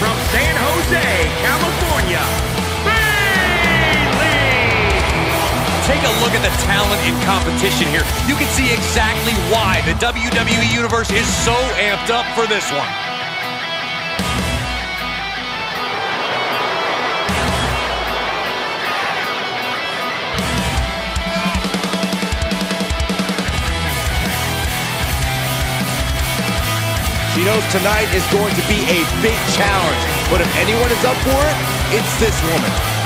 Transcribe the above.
from San Jose, California, Bayley. Take a look at the talent and competition here. You can see exactly why the WWE Universe is so amped up for this one. She knows tonight is going to be a big challenge, but if anyone is up for it, it's this woman.